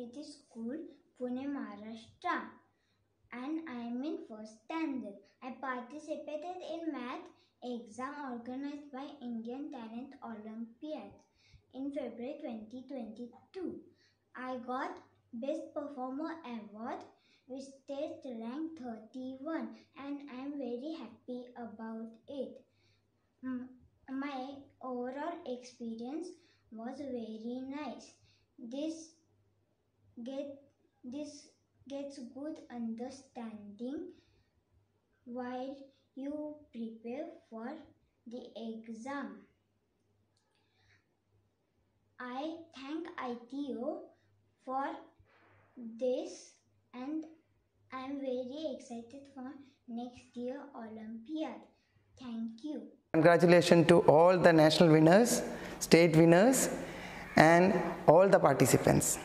Trinity School, Pune, Maharashtra. And I am in first standard. I participated in math exam organized by Indian Talent Olympiad in February 2022. I got Best Performer Award with state rank 31 and I am very happy about it. My overall experience was very nice. This get this gets good understanding while you prepare for the exam. I thank ITO for this and I am very excited for next year Olympiad. Thank you. Congratulations to all the national winners, state winners, and all the participants.